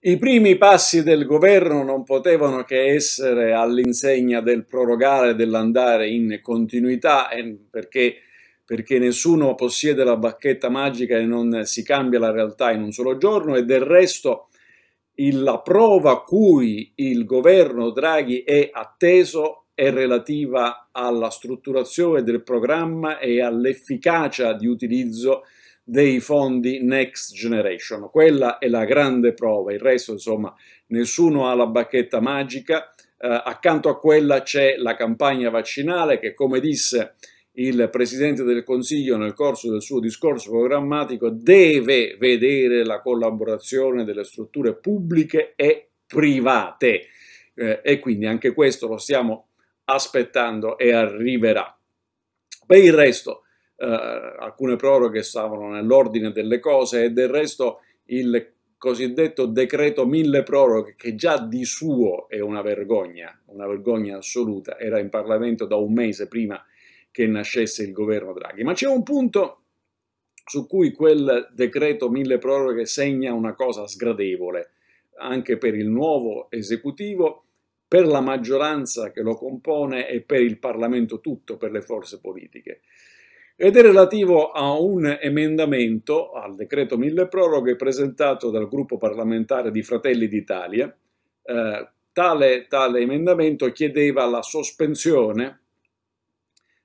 I primi passi del governo non potevano che essere all'insegna del prorogare, dell'andare in continuità, perché, perché, nessuno possiede la bacchetta magica e non si cambia la realtà in un solo giorno e del resto la prova cui il governo Draghi è atteso è relativa alla strutturazione del programma e all'efficacia di utilizzo dei fondi Next Generation. Quella è la grande prova, il resto insomma nessuno ha la bacchetta magica, eh, accanto a quella c'è la campagna vaccinale che come disse il Presidente del Consiglio nel corso del suo discorso programmatico deve vedere la collaborazione delle strutture pubbliche e private eh, e quindi anche questo lo stiamo aspettando e arriverà. Per il resto alcune proroghe stavano nell'ordine delle cose e del resto il cosiddetto decreto mille proroghe che già di suo è una vergogna, una vergogna assoluta, era in Parlamento da un mese prima che nascesse il governo Draghi. Ma c'è un punto su cui quel decreto mille proroghe segna una cosa sgradevole anche per il nuovo esecutivo, per la maggioranza che lo compone e per il Parlamento tutto, per le forze politiche ed è relativo a un emendamento al decreto mille proroghe presentato dal gruppo parlamentare di Fratelli d'Italia. Eh, tale, tale emendamento chiedeva la sospensione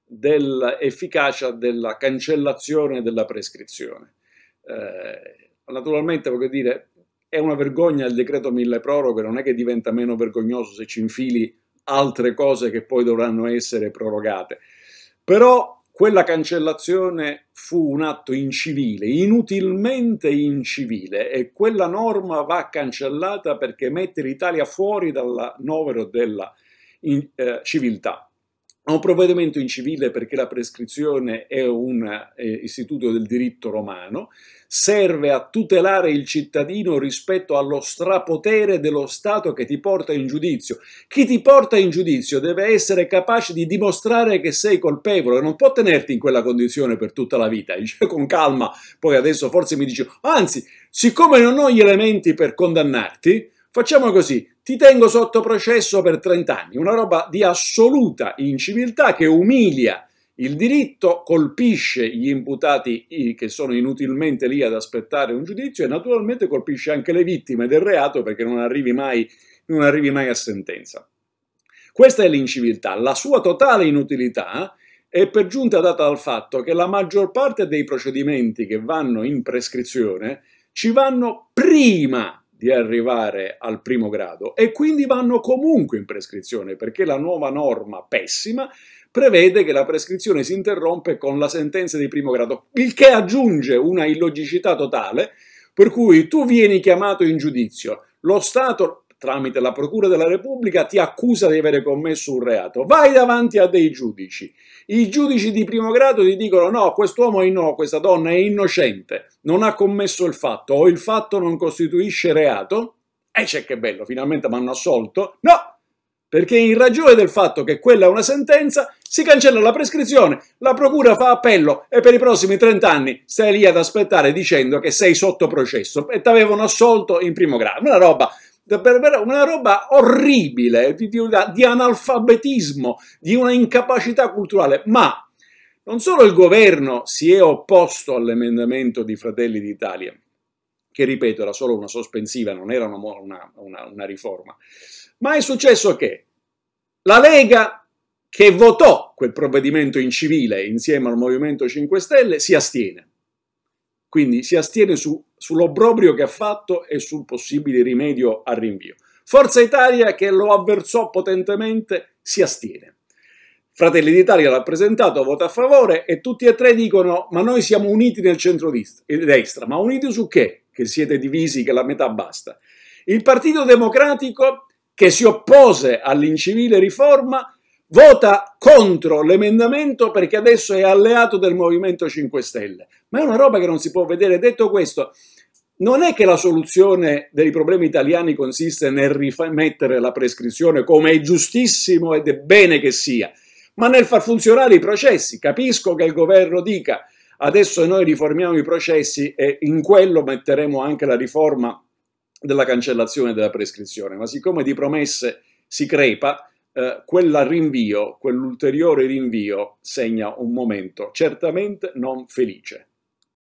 dell'efficacia della cancellazione della prescrizione. Eh, naturalmente, voglio dire, è una vergogna il decreto mille proroghe, non è che diventa meno vergognoso se ci infili altre cose che poi dovranno essere prorogate. Però quella cancellazione fu un atto incivile, inutilmente incivile, e quella norma va cancellata perché mette l'Italia fuori dal novero della in, eh, civiltà. È un provvedimento incivile perché la prescrizione è un eh, istituto del diritto romano, serve a tutelare il cittadino rispetto allo strapotere dello Stato che ti porta in giudizio. Chi ti porta in giudizio deve essere capace di dimostrare che sei colpevole, non può tenerti in quella condizione per tutta la vita. Dice con calma, poi adesso forse mi dice, anzi, siccome non ho gli elementi per condannarti, facciamo così, ti tengo sotto processo per 30 anni, una roba di assoluta inciviltà che umilia il diritto colpisce gli imputati che sono inutilmente lì ad aspettare un giudizio e naturalmente colpisce anche le vittime del reato perché non arrivi mai, non arrivi mai a sentenza. Questa è l'inciviltà. La sua totale inutilità è per giunta data dal fatto che la maggior parte dei procedimenti che vanno in prescrizione ci vanno prima di arrivare al primo grado e quindi vanno comunque in prescrizione perché la nuova norma pessima prevede che la prescrizione si interrompe con la sentenza di primo grado, il che aggiunge una illogicità totale, per cui tu vieni chiamato in giudizio, lo Stato tramite la Procura della Repubblica ti accusa di avere commesso un reato, vai davanti a dei giudici, i giudici di primo grado ti dicono no, quest'uomo è no, questa donna è innocente, non ha commesso il fatto o il fatto non costituisce reato, e c'è che bello, finalmente mi hanno assolto, no, perché in ragione del fatto che quella è una sentenza, si cancella la prescrizione, la procura fa appello e per i prossimi 30 anni stai lì ad aspettare dicendo che sei sotto processo e ti avevano assolto in primo grado. Una roba, una roba orribile, di, di, di analfabetismo, di una incapacità culturale, ma non solo il governo si è opposto all'emendamento di Fratelli d'Italia, che ripeto era solo una sospensiva, non era una, una, una, una riforma, ma è successo che la Lega, che votò quel provvedimento in civile insieme al Movimento 5 Stelle, si astiene. Quindi si astiene su, sull'obbrobrio che ha fatto e sul possibile rimedio al rinvio. Forza Italia, che lo avversò potentemente, si astiene. Fratelli d'Italia l'ha presentato, vota a favore e tutti e tre dicono ma noi siamo uniti nel centro-destra. Ma uniti su che? Che siete divisi, che la metà basta. Il Partito Democratico che si oppose all'incivile riforma vota contro l'emendamento perché adesso è alleato del Movimento 5 Stelle. Ma è una roba che non si può vedere. Detto questo, non è che la soluzione dei problemi italiani consiste nel rimettere la prescrizione come è giustissimo ed è bene che sia, ma nel far funzionare i processi. Capisco che il governo dica adesso noi riformiamo i processi e in quello metteremo anche la riforma della cancellazione della prescrizione, ma siccome di promesse si crepa, eh, quel rinvio, quell'ulteriore rinvio segna un momento certamente non felice.